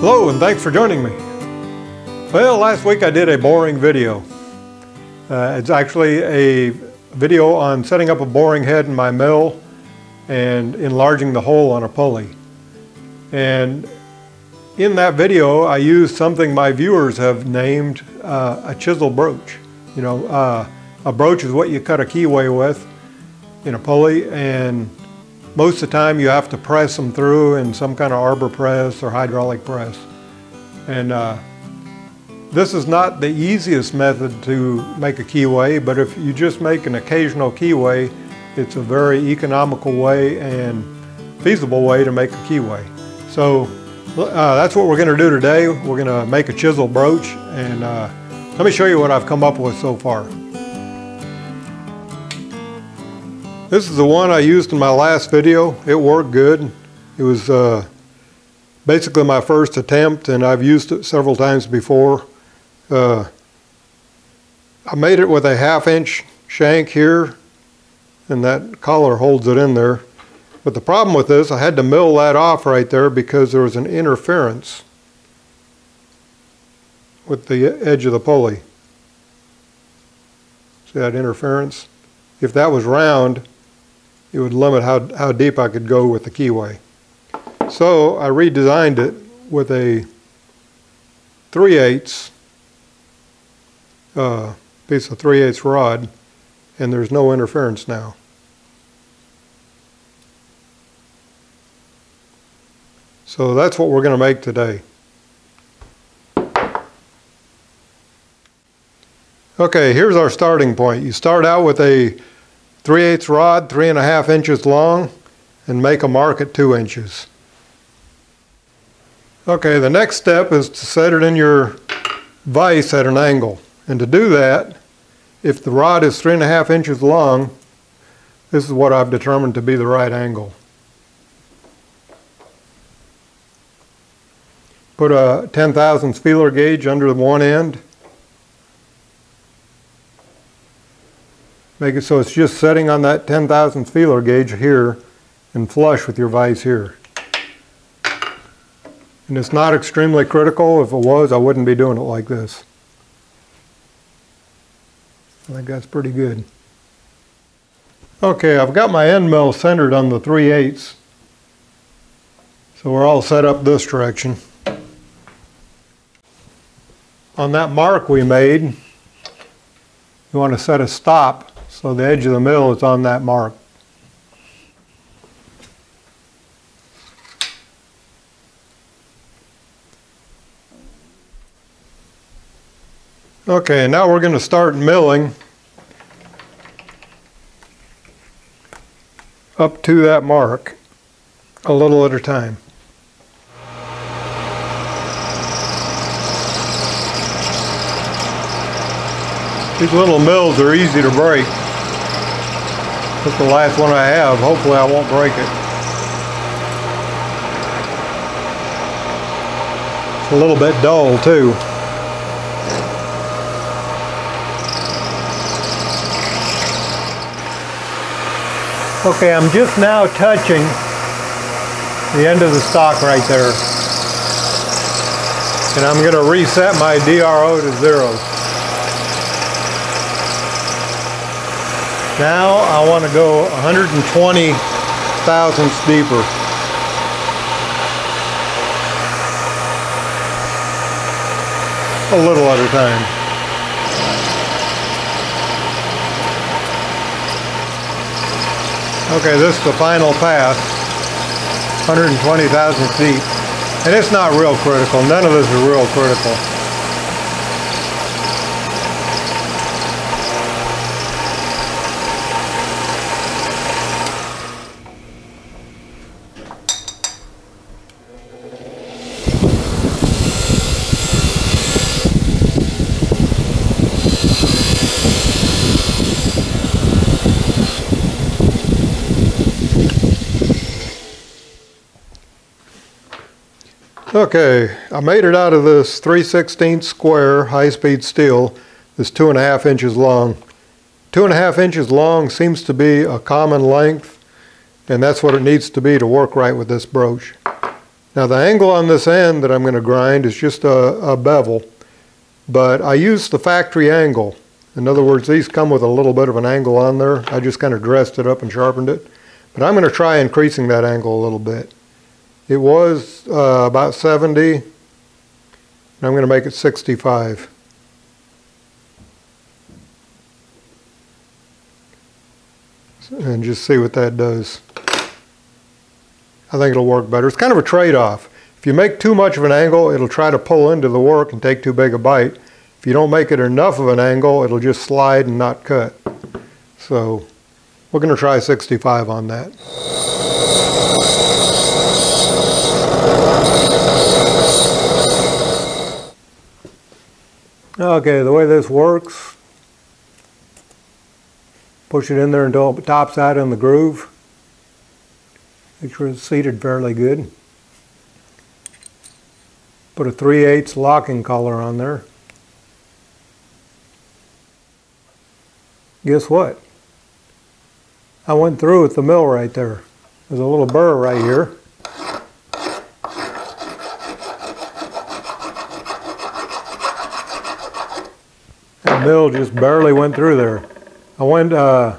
Hello and thanks for joining me. Well, last week I did a boring video. Uh, it's actually a video on setting up a boring head in my mill and enlarging the hole on a pulley. And in that video I used something my viewers have named uh, a chisel broach. You know, uh, a broach is what you cut a keyway with in a pulley and most of the time you have to press them through in some kind of arbor press or hydraulic press. And uh, this is not the easiest method to make a keyway, but if you just make an occasional keyway, it's a very economical way and feasible way to make a keyway. So uh, that's what we're going to do today. We're going to make a chisel broach and uh, let me show you what I've come up with so far. This is the one I used in my last video. It worked good. It was uh, basically my first attempt and I've used it several times before. Uh, I made it with a half inch shank here and that collar holds it in there. But the problem with this, I had to mill that off right there because there was an interference with the edge of the pulley. See that interference? If that was round, it would limit how, how deep I could go with the keyway. So I redesigned it with a 3 8 uh, piece of 3 8 rod and there's no interference now. So that's what we're going to make today. Okay, here's our starting point. You start out with a 3 8 rod, three and a half inches long, and make a mark at two inches. Okay, the next step is to set it in your vise at an angle. And to do that, if the rod is three and a half inches long, this is what I've determined to be the right angle. Put a 10 thousandths feeler gauge under the one end Make it so it's just setting on that 10 thousandth feeler gauge here and flush with your vise here. And it's not extremely critical. If it was, I wouldn't be doing it like this. I think that's pretty good. Okay, I've got my end mill centered on the 3 8 So we're all set up this direction. On that mark we made, you want to set a stop so the edge of the mill is on that mark. Okay, now we're going to start milling up to that mark a little at a time. These little mills are easy to break. That's the last one I have. Hopefully I won't break it. It's a little bit dull too. Okay, I'm just now touching the end of the stock right there. And I'm going to reset my DRO to zero. Now I want to go 120 thousandths deeper. A little at a time. Okay, this is the final pass, 120 feet. And it's not real critical. None of this is real critical. Okay, I made it out of this 3 16 square high-speed steel that's two and a half inches long. Two and a half inches long seems to be a common length, and that's what it needs to be to work right with this broach. Now the angle on this end that I'm going to grind is just a, a bevel, but I use the factory angle. In other words, these come with a little bit of an angle on there. I just kind of dressed it up and sharpened it. But I'm going to try increasing that angle a little bit. It was uh, about 70. I'm going to make it 65. And just see what that does. I think it'll work better. It's kind of a trade-off. If you make too much of an angle, it'll try to pull into the work and take too big a bite. If you don't make it enough of an angle, it'll just slide and not cut. So we're going to try 65 on that. Okay, the way this works, push it in there until it tops out in the groove. Make sure it's seated fairly good. Put a 3 8 locking collar on there. Guess what? I went through with the mill right there. There's a little burr right here. Mill just barely went through there. I went uh,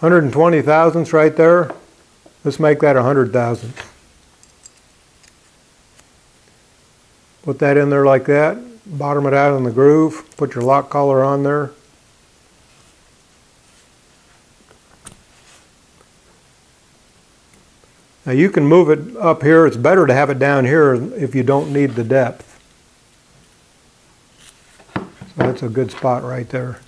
120 thousandths right there. Let's make that 100 thousandths. Put that in there like that. Bottom it out in the groove. Put your lock collar on there. Now you can move it up here. It's better to have it down here if you don't need the depth. So that's a good spot right there.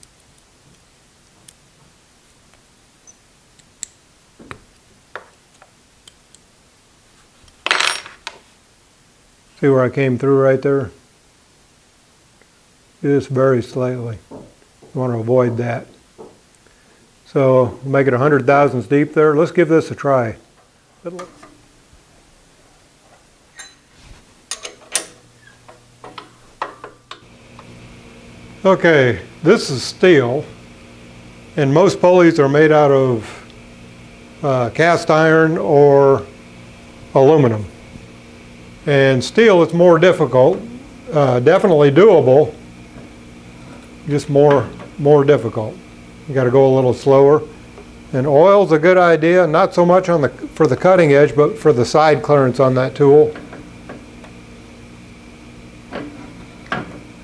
See where I came through right there? Just very slightly. You want to avoid that. So make it 100 thousandths deep there. Let's give this a try. Okay, this is steel, and most pulleys are made out of uh, cast iron or aluminum. And steel is more difficult, uh, definitely doable, just more, more difficult. You got to go a little slower. And oil's a good idea, not so much on the for the cutting edge, but for the side clearance on that tool.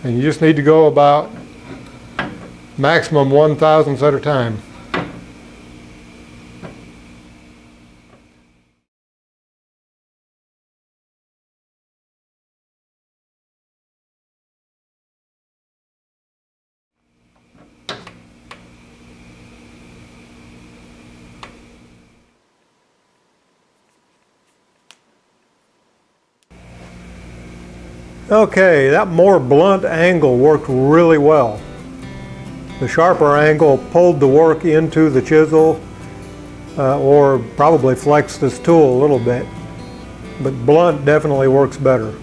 And you just need to go about maximum one thousandths at a time. Okay, that more blunt angle worked really well. The sharper angle pulled the work into the chisel uh, or probably flexed this tool a little bit. But blunt definitely works better.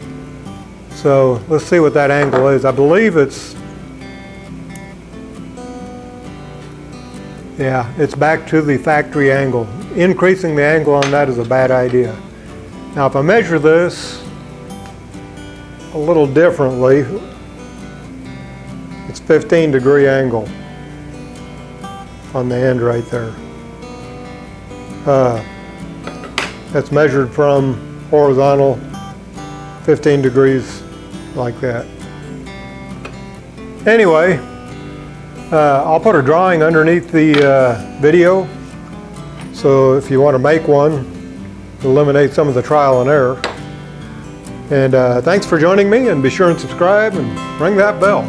So let's see what that angle is. I believe it's, yeah, it's back to the factory angle. Increasing the angle on that is a bad idea. Now if I measure this, a little differently. It's 15 degree angle on the end right there. Uh, that's measured from horizontal 15 degrees like that. Anyway, uh, I'll put a drawing underneath the uh, video so if you want to make one, eliminate some of the trial and error. And uh, thanks for joining me and be sure and subscribe and ring that bell.